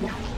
Yeah.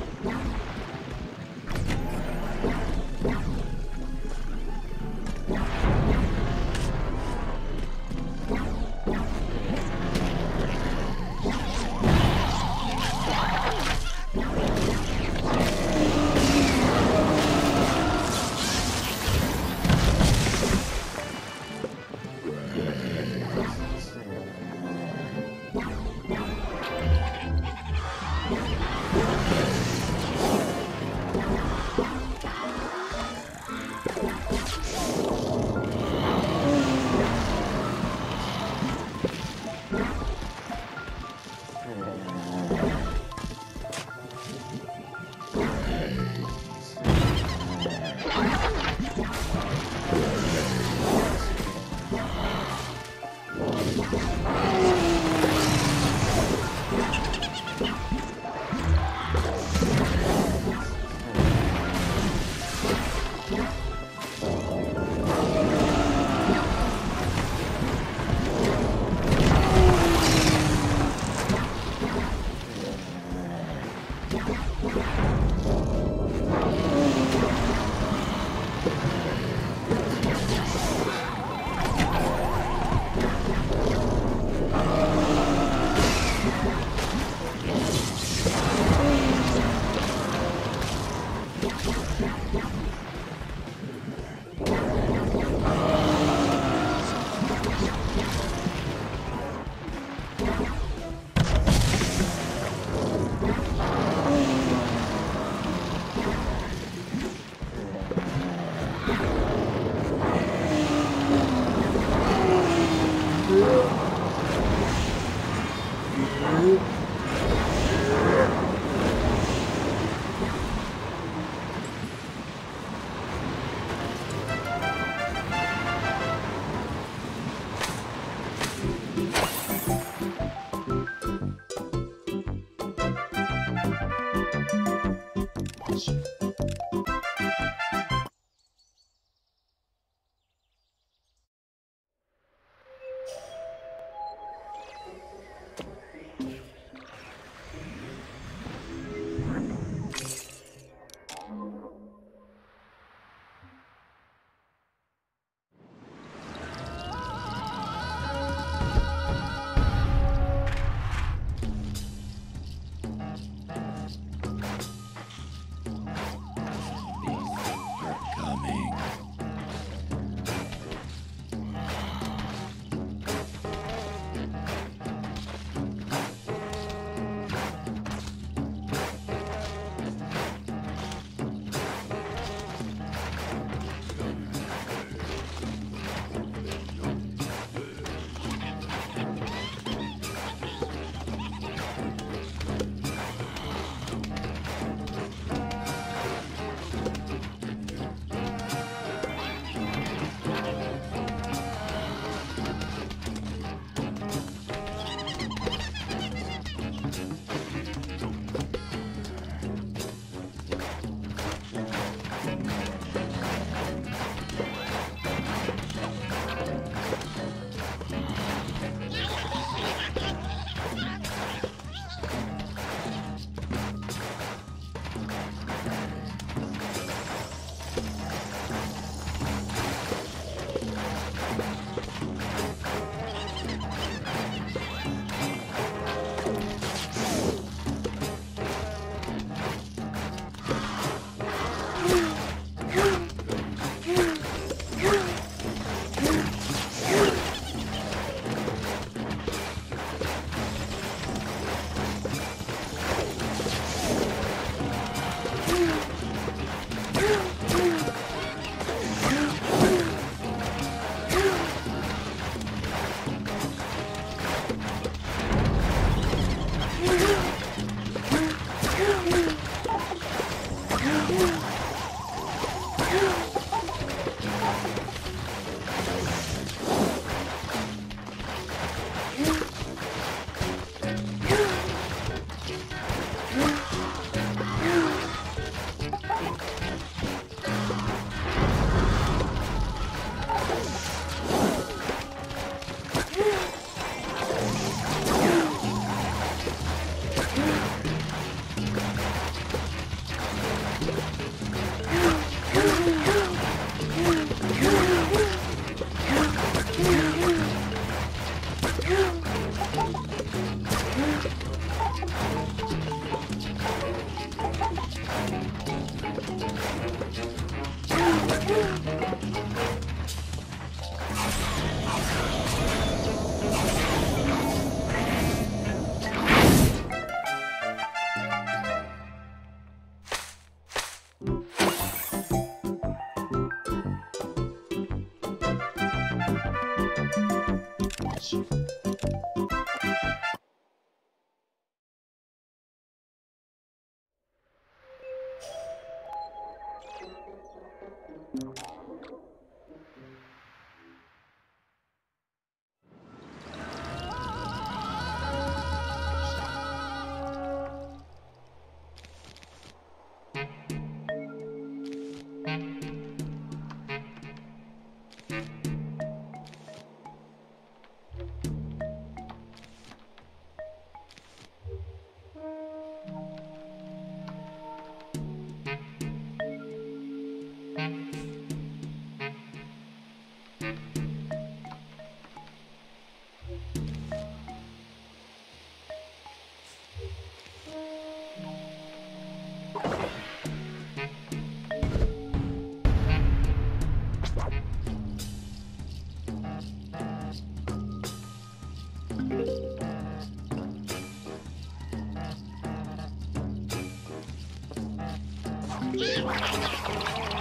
ハハハハ!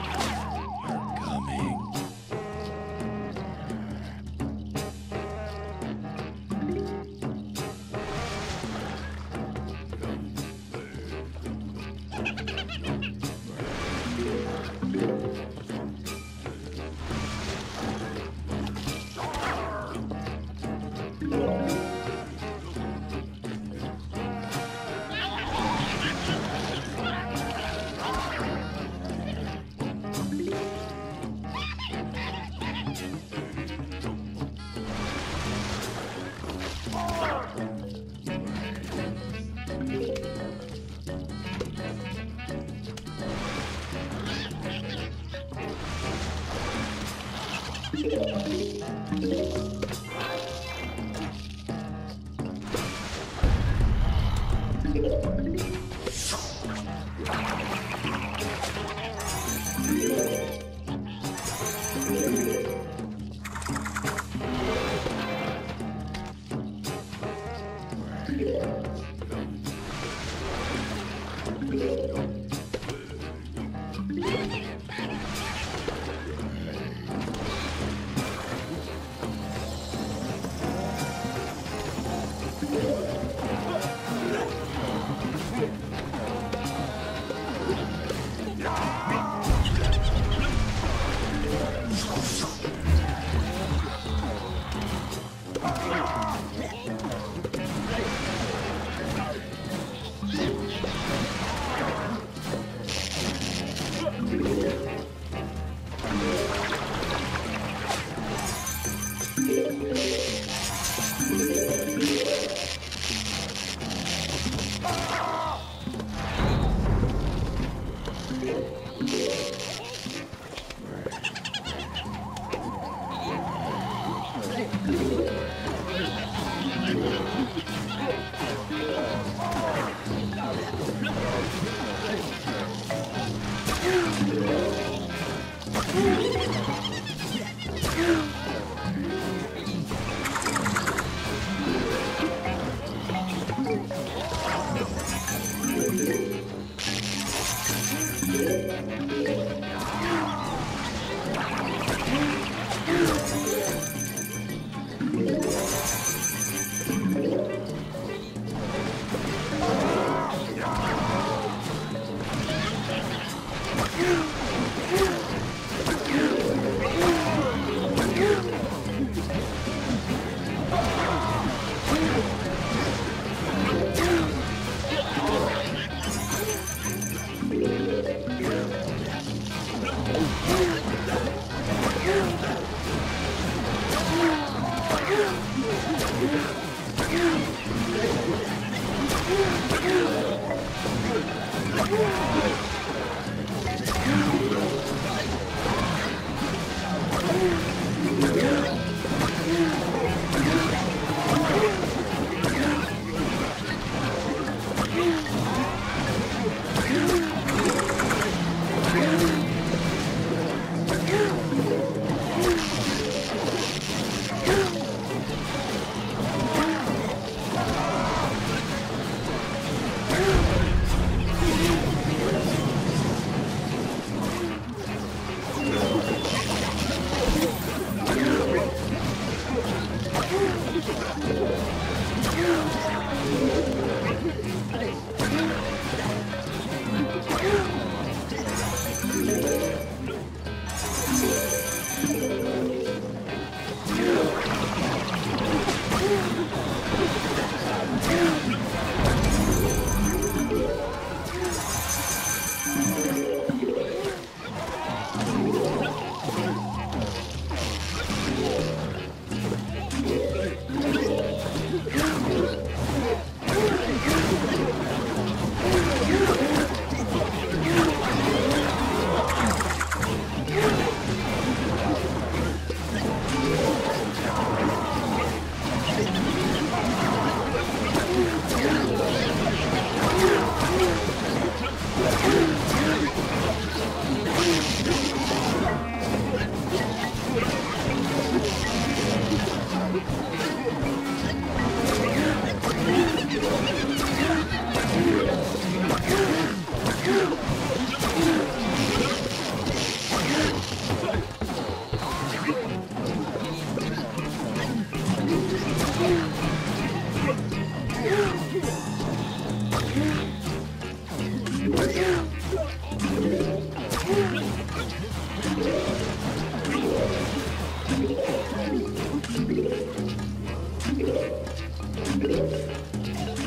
Ooh. Woo!